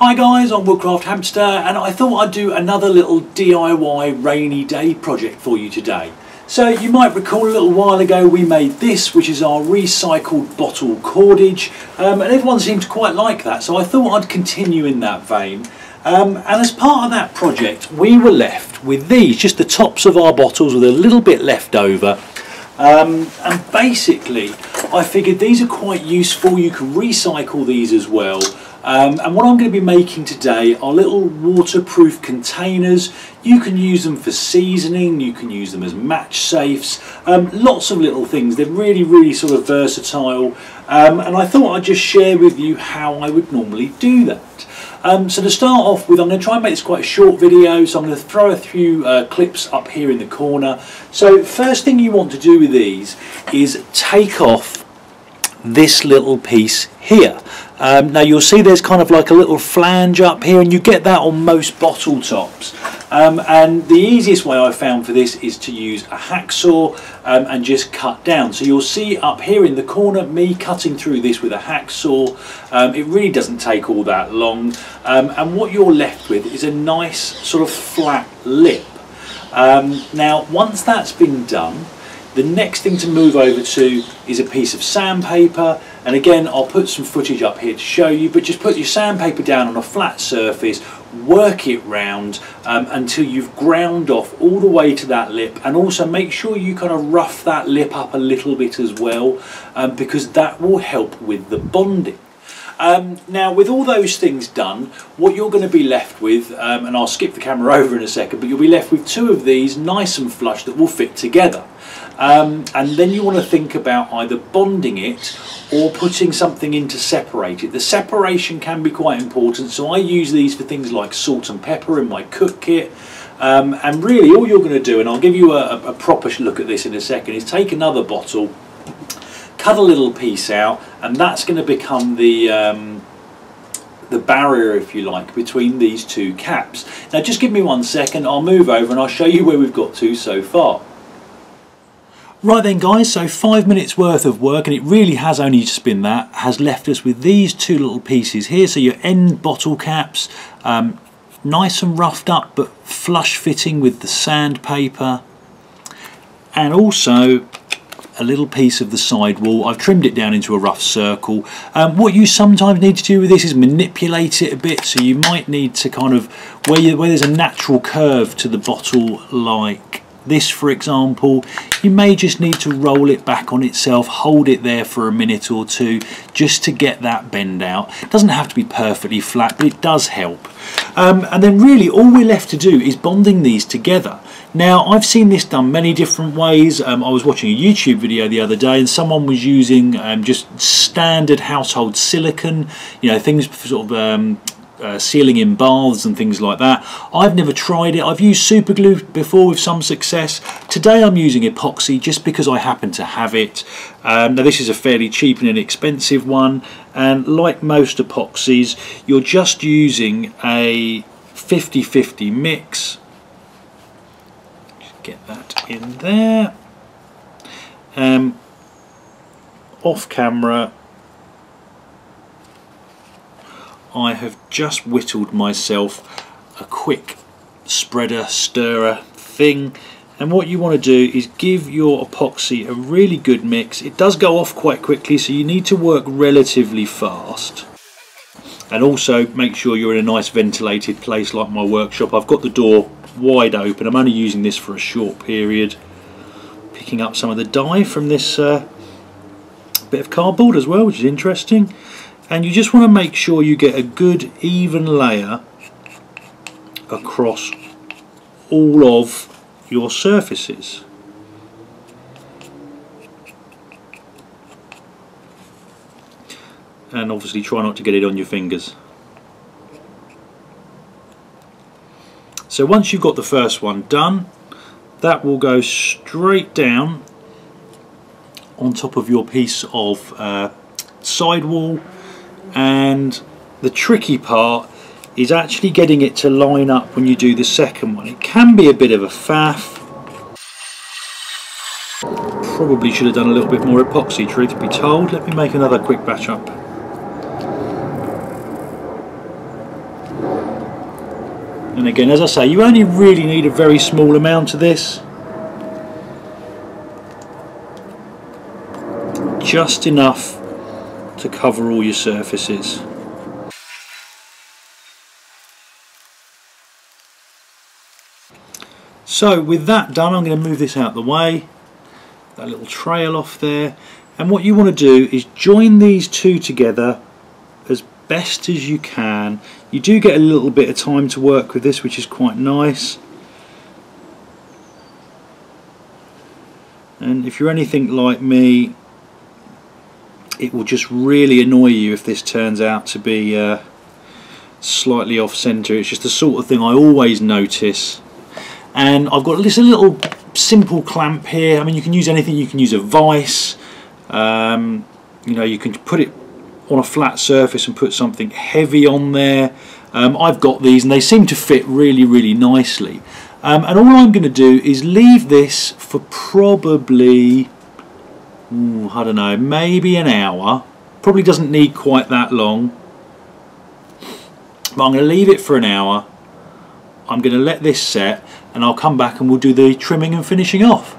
Hi guys, I'm Woodcraft Hamster and I thought I'd do another little DIY rainy day project for you today. So you might recall a little while ago we made this which is our recycled bottle cordage um, and everyone seemed to quite like that so I thought I'd continue in that vein. Um, and as part of that project we were left with these, just the tops of our bottles with a little bit left over. Um, and basically I figured these are quite useful, you can recycle these as well um, and what I'm going to be making today are little waterproof containers. You can use them for seasoning, you can use them as match safes, um, lots of little things. They're really, really sort of versatile. Um, and I thought I'd just share with you how I would normally do that. Um, so to start off with, I'm going to try and make this quite a short video, so I'm going to throw a few uh, clips up here in the corner. So first thing you want to do with these is take off this little piece here. Um, now you'll see there's kind of like a little flange up here and you get that on most bottle tops. Um, and the easiest way I found for this is to use a hacksaw um, and just cut down. So you'll see up here in the corner me cutting through this with a hacksaw. Um, it really doesn't take all that long. Um, and what you're left with is a nice sort of flat lip. Um, now once that's been done, the next thing to move over to is a piece of sandpaper and again I'll put some footage up here to show you but just put your sandpaper down on a flat surface work it round um, until you've ground off all the way to that lip and also make sure you kind of rough that lip up a little bit as well um, because that will help with the bonding. Um, now with all those things done what you're going to be left with um, and I'll skip the camera over in a second but you'll be left with two of these nice and flush that will fit together. Um, and then you want to think about either bonding it or putting something in to separate it. The separation can be quite important so I use these for things like salt and pepper in my cook kit um, and really all you're going to do and I'll give you a, a proper look at this in a second is take another bottle cut a little piece out and that's going to become the um, the barrier if you like between these two caps. Now just give me one second I'll move over and I'll show you where we've got to so far. Right then guys, so five minutes worth of work and it really has only just been that, has left us with these two little pieces here. So your end bottle caps, um, nice and roughed up but flush fitting with the sandpaper and also a little piece of the sidewall. I've trimmed it down into a rough circle. Um, what you sometimes need to do with this is manipulate it a bit so you might need to kind of, where, you, where there's a natural curve to the bottle like this for example you may just need to roll it back on itself hold it there for a minute or two just to get that bend out. It doesn't have to be perfectly flat but it does help. Um, and then really all we're left to do is bonding these together. Now I've seen this done many different ways. Um, I was watching a YouTube video the other day and someone was using um, just standard household silicone you know things sort of um, uh, sealing in baths and things like that. I've never tried it. I've used super glue before with some success. Today I'm using epoxy just because I happen to have it. Um, now this is a fairly cheap and inexpensive one and like most epoxies you're just using a 50-50 mix. Get that in there. Um, off camera I have just whittled myself a quick spreader stirrer thing. And what you want to do is give your epoxy a really good mix. It does go off quite quickly so you need to work relatively fast. And also make sure you're in a nice ventilated place like my workshop. I've got the door wide open. I'm only using this for a short period. Picking up some of the dye from this uh, bit of cardboard as well which is interesting and you just want to make sure you get a good even layer across all of your surfaces. And obviously try not to get it on your fingers. So once you've got the first one done that will go straight down on top of your piece of uh, sidewall and the tricky part is actually getting it to line up when you do the second one. It can be a bit of a faff. Probably should have done a little bit more epoxy, truth be told. Let me make another quick batch up. And again, as I say, you only really need a very small amount of this. Just enough to cover all your surfaces. So with that done, I'm going to move this out the way. That little trail off there. And what you want to do is join these two together as best as you can. You do get a little bit of time to work with this, which is quite nice. And if you're anything like me, it will just really annoy you if this turns out to be uh, slightly off centre. It's just the sort of thing I always notice. And I've got this little simple clamp here. I mean, you can use anything. You can use a vise. Um, you know, you can put it on a flat surface and put something heavy on there. Um, I've got these and they seem to fit really, really nicely. Um, and all I'm going to do is leave this for probably I don't know, maybe an hour. Probably doesn't need quite that long. But I'm going to leave it for an hour. I'm going to let this set and I'll come back and we'll do the trimming and finishing off.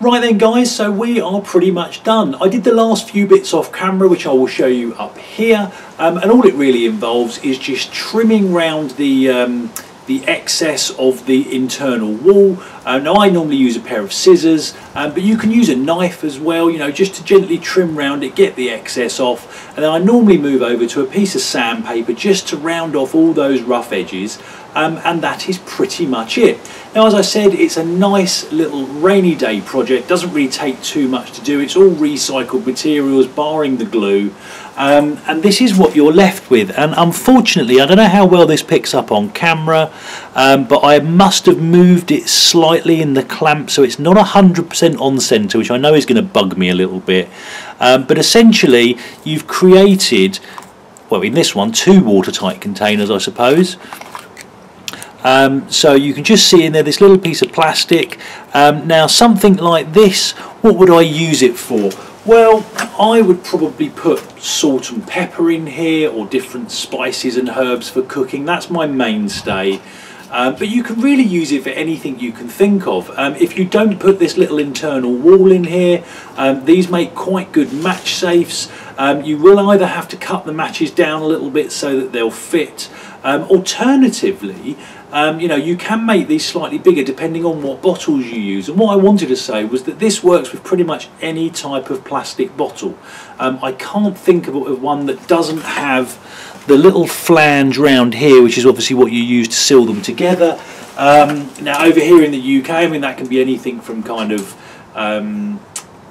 Right then guys, so we are pretty much done. I did the last few bits off camera which I will show you up here um, and all it really involves is just trimming round the um, the excess of the internal wall. Uh, now I normally use a pair of scissors, um, but you can use a knife as well, you know, just to gently trim round it, get the excess off. And then I normally move over to a piece of sandpaper just to round off all those rough edges. Um, and that is pretty much it. Now as I said it's a nice little rainy day project, doesn't really take too much to do, it's all recycled materials barring the glue. Um, and this is what you're left with. And unfortunately I don't know how well this picks up on camera um, but I must have moved it slightly in the clamp so it's not 100% on centre which I know is going to bug me a little bit. Um, but essentially you've created well in this one two watertight containers I suppose um, so you can just see in there this little piece of plastic um, now something like this what would I use it for well, I would probably put salt and pepper in here or different spices and herbs for cooking. That's my mainstay. Uh, but you can really use it for anything you can think of. Um, if you don't put this little internal wall in here, um, these make quite good match safes. Um, you will either have to cut the matches down a little bit so that they'll fit. Um, alternatively, um, you know, you can make these slightly bigger depending on what bottles you use. And what I wanted to say was that this works with pretty much any type of plastic bottle. Um, I can't think of one that doesn't have the little flange round here, which is obviously what you use to seal them together. Um, now over here in the UK, I mean that can be anything from kind of um,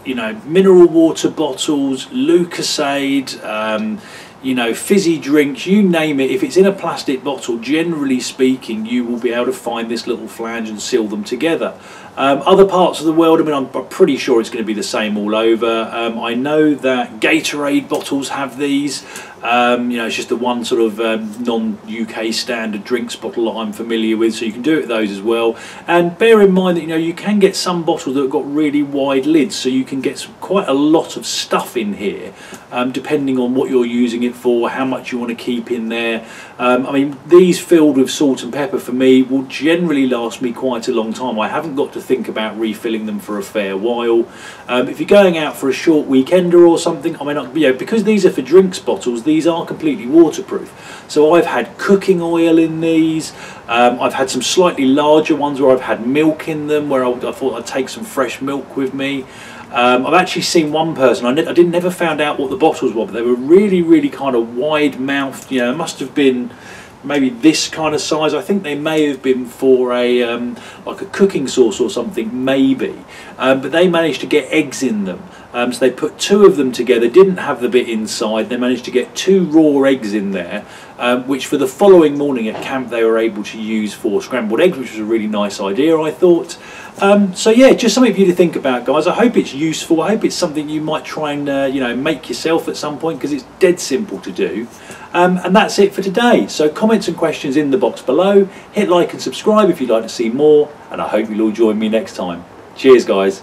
you know mineral water bottles, Lucozade, um, you know, fizzy drinks, you name it, if it's in a plastic bottle, generally speaking, you will be able to find this little flange and seal them together. Um, other parts of the world, I mean, I'm, pretty sure it's going to be the same all over. Um, I know that Gatorade bottles have these. Um, you know, it's just the one sort of um, non-UK standard drinks bottle that I'm familiar with, so you can do it with those as well. And bear in mind that you know you can get some bottles that have got really wide lids, so you can get some, quite a lot of stuff in here, um, depending on what you're using it for, how much you want to keep in there. Um, I mean, these filled with salt and pepper for me will generally last me quite a long time. I haven't got to think about refilling them for a fair while. Um, if you're going out for a short weekender or something, I mean, you know, because these are for drinks bottles, these are completely waterproof. So I've had cooking oil in these. Um, I've had some slightly larger ones where I've had milk in them, where I, I thought I'd take some fresh milk with me. Um, I've actually seen one person, I, I, didn't never found out what the bottles were, but they were really, really kind of wide mouthed, you know, it must have been maybe this kind of size. I think they may have been for a um, like a cooking sauce or something, maybe. Um, but they managed to get eggs in them. Um, so they put two of them together, didn't have the bit inside. They managed to get two raw eggs in there, um, which for the following morning at camp they were able to use for scrambled eggs, which was a really nice idea, I thought. Um, so yeah, just something for you to think about, guys. I hope it's useful. I hope it's something you might try and uh, you know make yourself at some point because it's dead simple to do. Um, and that's it for today. So comments and questions in the box below. Hit like and subscribe if you'd like to see more. And I hope you'll all join me next time. Cheers, guys.